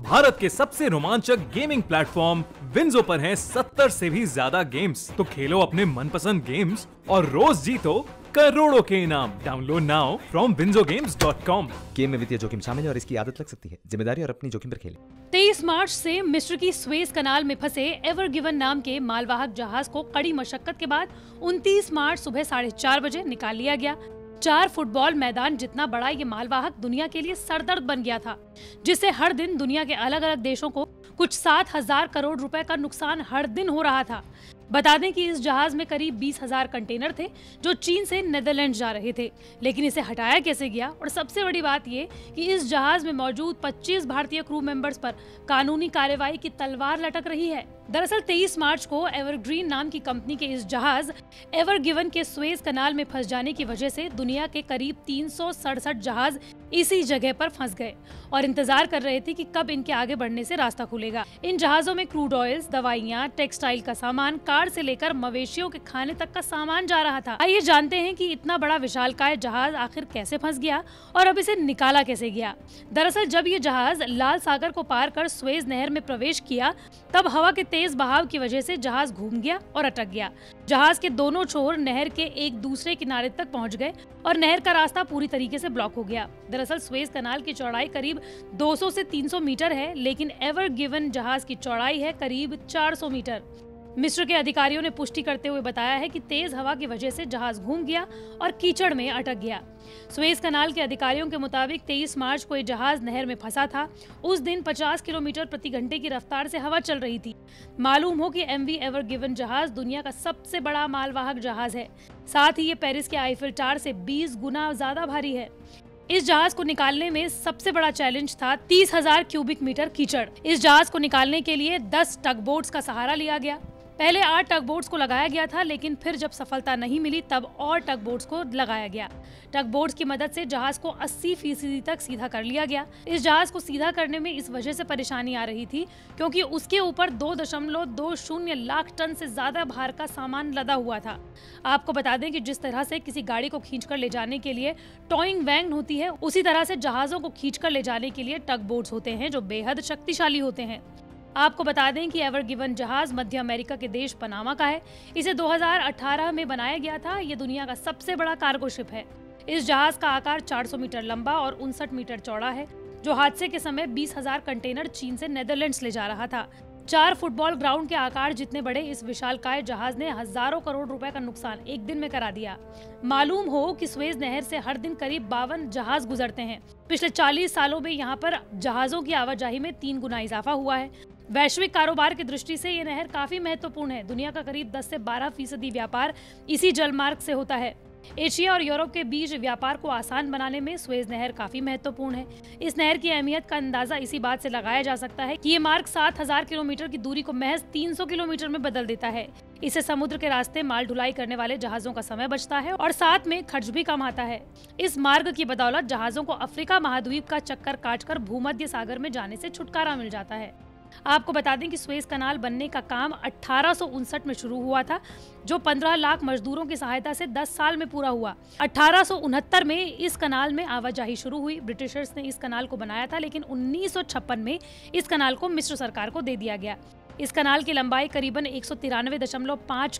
भारत के सबसे रोमांचक गेमिंग प्लेटफॉर्म विंजो पर हैं 70 से भी ज़्यादा गेम्स तो खेलो अपने मनपसंद गेम्स और रोज जीतो करोड़ों के इनाम। Download now from winzogames.com game में वित्तीय जोखिम शामिल है और इसकी आदत लग सकती है। ज़िम्मेदारी और अपनी जोखिम पर खेलें। तेईस मार्च से मिस्र की स्वेज कनाल में फंसे एवर गिवन नाम के मालवाहक जहाज़ को कड़ी मशक्कत के बाद 29 मार्च सुबह साढ़े चार बजे निकाल लिया गया। चार फुटबॉल मैदान जितना बड़ा ये मालवाहक दुनिया के लिए सरदर्द बन गया था जिससे हर दिन दुनिया के अलग अलग देशों को कुछ सात हज़ार करोड़ रुपए का नुकसान हर दिन हो रहा था। बता दें कि इस जहाज़ में करीब बीस हज़ार कंटेनर थे, जो चीन से नेदरलैंड जा रहे थे, लेकिन इसे हटाया कैसे गया? और सबसे बड़ी बात ये कि इस जहाज़ में मौजूद 25 भारतीय क्रू मेंबर्स पर कानूनी कार्यवाही की तलवार लटक रही है। दरअसल 23 मार्च को एवरग्रीन नाम की कंपनी के इस जहाज़ एवर गिवन के स्वेज कनाल में फंस जाने की वजह से दुनिया के करीब तीन सौ सड़सठ जहाज़ इसी जगह पर फंस गए और इंतज़ार कर रहे थे कि कब इनके आगे बढ़ने से रास्ता खुलेगा। इन जहाजों में क्रूड ऑयल्स, दवाइयाँ, टेक्सटाइल का सामान, कार से लेकर मवेशियों के खाने तक का सामान जा रहा था। आइए जानते हैं कि इतना बड़ा विशालकाय जहाज़ आखिर कैसे फंस गया और अब इसे निकाला कैसे गया। दरअसल, जब ये जहाज़ लाल सागर को पार कर स्वेज नहर में प्रवेश किया, तब हवा के तेज बहाव की वजह से जहाज़ घूम गया और अटक गया। जहाज़ के दोनों छोर नहर के एक दूसरे किनारे तक पहुँच गए और नहर का रास्ता पूरी तरीके से ब्लॉक हो गया। दरअसल स्वेज कनाल की चौड़ाई करीब 200 से 300 मीटर है, लेकिन एवर गिवन जहाज़ की चौड़ाई है करीब 400 मीटर। मिस्र के अधिकारियों ने पुष्टि करते हुए बताया है कि तेज हवा की वजह से जहाज़ घूम गया और कीचड़ में अटक गया। स्वेज कनाल के अधिकारियों के मुताबिक 23 मार्च को यह जहाज़ नहर में फंसा था। उस दिन 50 किलोमीटर प्रति घंटे की रफ्तार से हवा चल रही थी। मालूम हो कि एम वी एवर गिवन जहाज़ दुनिया का सबसे बड़ा मालवाहक जहाज़ है। साथ ही ये पेरिस के आईफिल टार से 20 गुना ज़्यादा भारी है। इस जहाज़ को निकालने में सबसे बड़ा चैलेंज था तीस हज़ार क्यूबिक मीटर कीचड़। इस जहाज़ को निकालने के लिए 10 टग बोट्स का सहारा लिया गया। पहले आठ टग बोट्स को लगाया गया था, लेकिन फिर जब सफलता नहीं मिली, तब और टग बोट्स को लगाया गया। टग बोट्स की मदद से जहाज़ को 80 फ़ीसदी तक सीधा कर लिया गया। इस जहाज़ को सीधा करने में इस वजह से परेशानी आ रही थी, क्योंकि उसके ऊपर दो दशमलव दो शून्य लाख टन से ज़्यादा भार का सामान लदा हुआ था। आपको बता दें कि जिस तरह से किसी गाड़ी को खींच ले जाने के लिए टॉइंग वैंग होती है, उसी तरह से जहाजों को खींच कर ले जाने के लिए टग बोट्स होते हैं, जो बेहद शक्तिशाली होते हैं। आपको बता दें कि एवर गिवन जहाज़ मध्य अमेरिका के देश पनामा का है। इसे 2018 में बनाया गया था। ये दुनिया का सबसे बड़ा कार्गो शिप है। इस जहाज़ का आकार 400 मीटर लंबा और उनसठ मीटर चौड़ा है, जो हादसे के समय बीस हज़ार कंटेनर चीन से नेदरलैंड्स ले जा रहा था। चार फुटबॉल ग्राउंड के आकार जितने बड़े, इस विशालकाय जहाज़ ने हज़ारों करोड़ रुपए का नुकसान एक दिन में करा दिया। मालूम हो कि स्वेज नहर से हर दिन करीब बावन जहाज़ गुजरते हैं। पिछले 40 सालों में यहाँ पर जहाजों की आवाजाही में तीन गुना इजाफा हुआ है। वैश्विक कारोबार की दृष्टि से ये नहर काफ़ी महत्वपूर्ण है। दुनिया का करीब 10 से 12 फ़ीसदी व्यापार इसी जलमार्ग से होता है। एशिया और यूरोप के बीच व्यापार को आसान बनाने में स्वेज नहर काफ़ी महत्वपूर्ण है। इस नहर की अहमियत का अंदाज़ा इसी बात से लगाया जा सकता है कि ये मार्ग 7000 किलोमीटर की दूरी को महज 300 किलोमीटर में बदल देता है। इससे समुद्र के रास्ते माल ढुलाई करने वाले जहाजों का समय बचता है और साथ में खर्च भी कम आता है। इस मार्ग की बदौलत जहाजों को अफ्रीका महाद्वीप का चक्कर काटकर भूमध्य सागर में जाने से छुटकारा मिल जाता है। आपको बता दें कि स्वेज कनाल बनने का काम अठारह सौ उनसठ में शुरू हुआ था, जो 15 लाख मजदूरों की सहायता से 10 साल में पूरा हुआ। अठारह सौ उनहत्तर में इस कनाल में आवाजाही शुरू हुई। ब्रिटिशर्स ने इस कनाल को बनाया था, लेकिन उन्नीस सौ छप्पन में इस कनाल को मिस्र सरकार को दे दिया गया। इस कनाल की लंबाई करीबन एक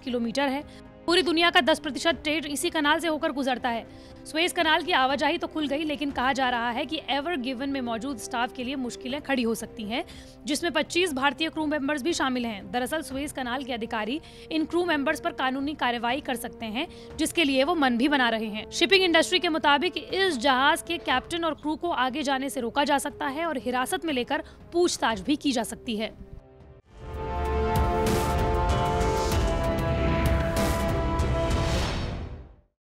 किलोमीटर है। पूरी दुनिया का 10 प्रतिशत ट्रेड इसी कनाल से होकर गुजरता है। स्वेज कनाल की आवाजाही तो खुल गई, लेकिन कहा जा रहा है कि एवर गिवन में मौजूद स्टाफ के लिए मुश्किलें खड़ी हो सकती हैं, जिसमें 25 भारतीय क्रू मेंबर्स भी शामिल हैं। दरअसल स्वेज कनाल के अधिकारी इन क्रू मेंबर्स पर कानूनी कार्यवाही कर सकते हैं, जिसके लिए वो मन भी बना रहे हैं। शिपिंग इंडस्ट्री के मुताबिक इस जहाज़ के कैप्टन और क्रू को आगे जाने से रोका जा सकता है और हिरासत में लेकर पूछताछ भी की जा सकती है।